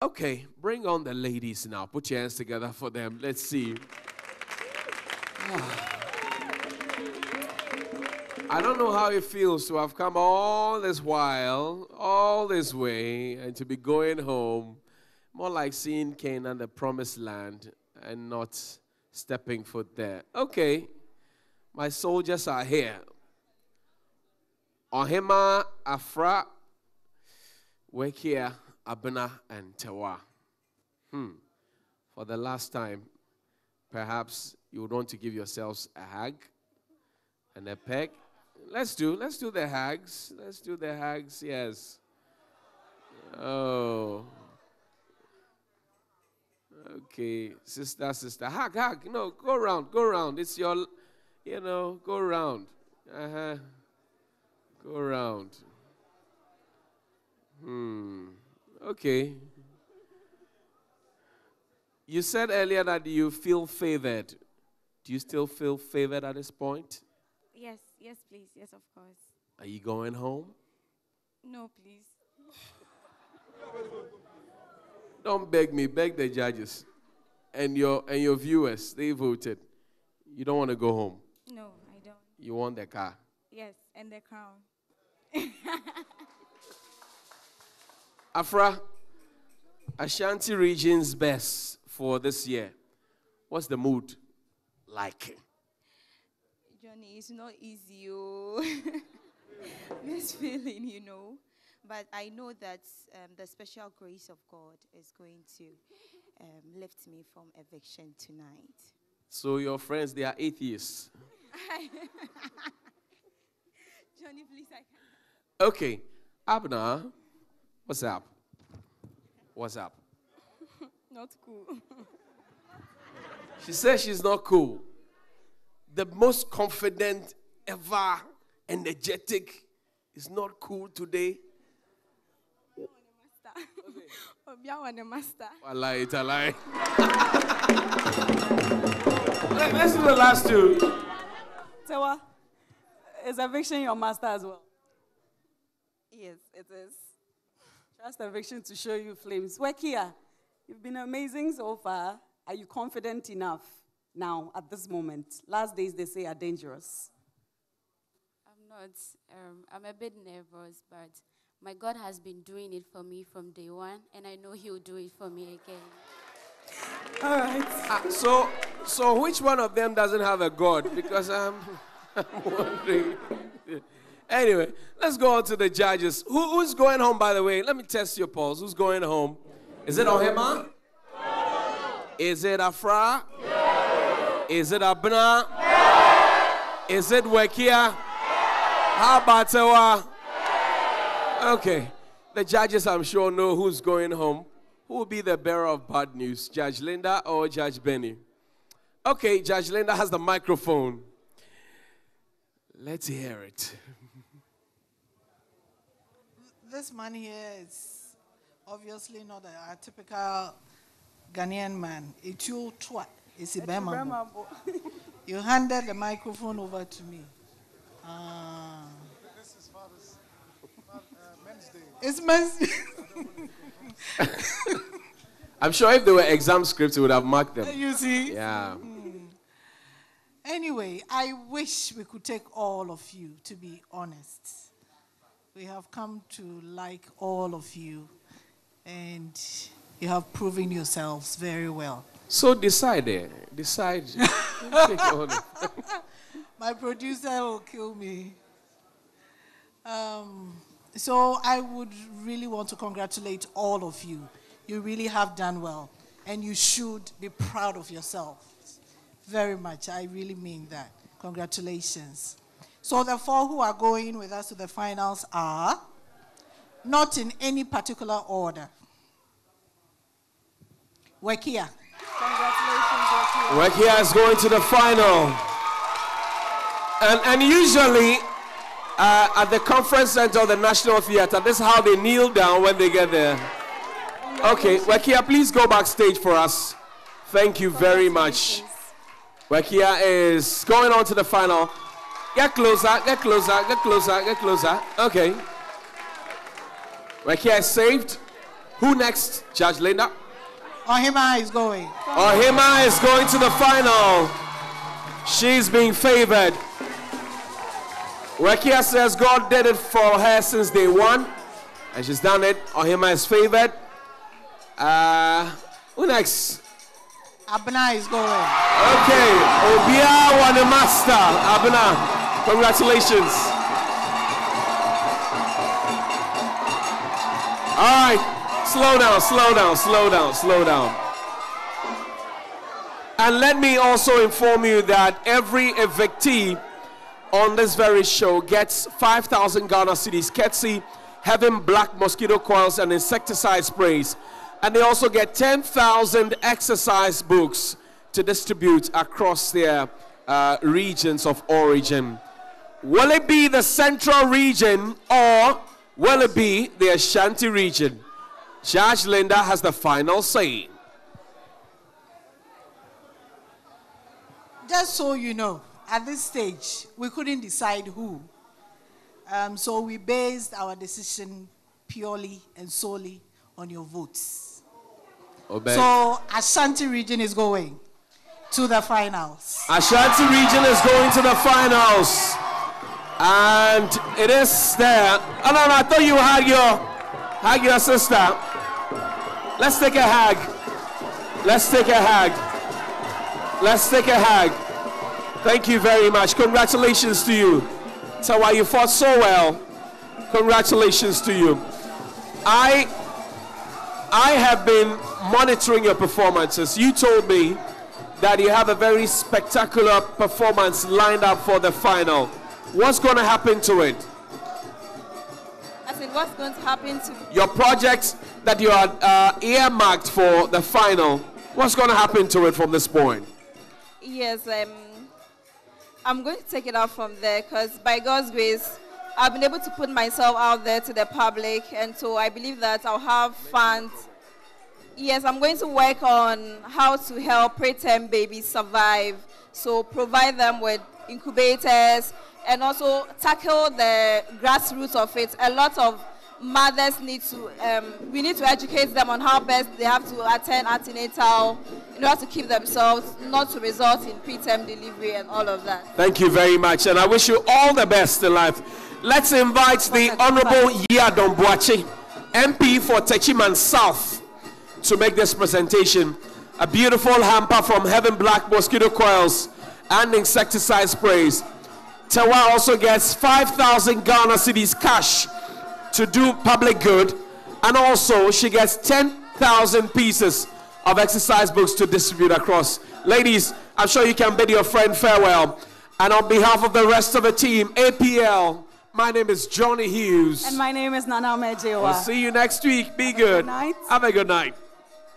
Okay, bring on the ladies now. Put your hands together for them. Let's see. I don't know how it feels to have come all this while, all this way, and to be going home. More like seeing Canaan, the promised land, and not stepping foot there. Okay, my soldiers are here. Ohima, Afra, Wekia, Abena, and Tewa. Hmm. For the last time, perhaps you would want to give yourselves a hug and a peck. Let's do, let's do the hugs. Let's do the hugs, yes. Oh. Okay, sister, sister. Hug, hug. No, go around, go around. It's your, you know, go around. Uh huh. Go around. Hmm. Okay. You said earlier that you feel favored. Do you still feel favored at this point? Yes, yes, please. Yes, of course. Are you going home? No, please. Don't beg me, beg the judges and your and your viewers. They voted. You don't want to go home. No, I don't. You want the car. Yes, and the crown. Afra, Ashanti region's best for this year. What's the mood like? Johnny, it's not easy. Oh. this feeling, you know. But I know that um, the special grace of God is going to um, lift me from eviction tonight. So your friends, they are atheists. Johnny, please, I can't. Okay, Abena, what's up? What's up? Not cool. She says she's not cool. The most confident ever, energetic, is not cool today. Obiawa master. I lie, it's a lie. Let- Let's do the last two. Tewa, is eviction your master as well? Yes, it is. Trust eviction to show you flames. Wekia, you've been amazing so far. Are you confident enough now at this moment? Last days they say are dangerous. I'm not. Um, I'm a bit nervous, but my God has been doing it for me from day one, and I know He'll do it for me again. All right. Ah, so, so which one of them doesn't have a God? Because I'm, I'm wondering. Anyway, let's go on to the judges. Who, who's going home, by the way? Let me test your pulse. Who's going home? Is it Ohema? Is it Afra? Is it Abena? Is it Wekia? How about Tewa? Okay. The judges, I'm sure, know who's going home. Who will be the bearer of bad news, Judge Linda or Judge Benny? Okay, Judge Linda has the microphone. Let's hear it. This man here is obviously not a, a typical Ghanaian man. It's you twa. It's a Bema. You handed the microphone over to me. Ah. It's men's. I'm sure if there were exam scripts, we would have marked them. you see? Yeah. Anyway, I wish we could take all of you, to be honest. We have come to like all of you, and you have proven yourselves very well. So decide there. Decide. Take all the- My producer will kill me. Um, so I would really want to congratulate all of you. You really have done well, and you should be proud of yourself. Very much. I really mean that. Congratulations. So the four who are going with us to the finals are not in any particular order. Wekia. Congratulations, Wekia. Wekia is going to the final. And, and usually, uh, at the conference center of the National Theatre, this is how they kneel down when they get there. Okay, Wekia, please go backstage for us. Thank you very much. Wekia is going on to the final. Get closer, get closer, get closer, get closer. Okay. Wekia is saved. Who next? Judge Linda? Ohima is going. Ohima is going to the final. She's being favored. Rekia says God did it for her since day one, and she's done it. Ohima is favored. Uh, who next? Abena is going. Okay, Obia master. Abena, congratulations. All right, slow down, slow down, slow down, slow down. And let me also inform you that every evictee on this very show gets 5,000 Ghana cedis, courtesy Heaven Black mosquito coils and insecticide sprays. And they also get 10,000 exercise books to distribute across their uh, regions of origin. Will it be the central region or will it be the Ashanti region? Judge Linda has the final say. Just so you know, at this stage, we couldn't decide who. Um, so we based our decision purely and solely on your votes. Obey. So Ashanti region is going to the finals. Ashanti region is going to the finals. And it is there. Oh no, no, I thought you had your hug your sister. Let's take a hug. Let's take a hug. Let's take a hug. Thank you very much. Congratulations to you. Tewa, you fought so well. Congratulations to you. I I have been monitoring your performances. You told me that you have a very spectacular performance lined up for the final. What's going to happen to it? I said, what's going to happen to Your project that you are uh, earmarked for the final, what's going to happen to it from this point? Yes, um, I'm going to take it out from there because by God's grace, I've been able to put myself out there to the public, and so I believe that I'll have funds. Yes, I'm going to work on how to help preterm babies survive. So provide them with incubators and also tackle the grassroots of it. A lot of mothers need to, um, we need to educate them on how best they have to attend antenatal in order to keep themselves, not to result in preterm delivery and all of that. Thank you very much, and I wish you all the best in life. Let's invite the Honorable Yadon Boache, MP for Techiman South, to make this presentation. A beautiful hamper from Heaven Black Mosquito Coils and insecticide sprays. Tewa also gets 5,000 Ghana cedis cash to do public good, and also she gets 10,000 pieces of exercise books to distribute across. Ladies, I'm sure you can bid your friend farewell. And on behalf of the rest of the team, APL, my name is Johnnie Hughes. And my name is Nana We'll see you next week. Be good. night. Have a good night.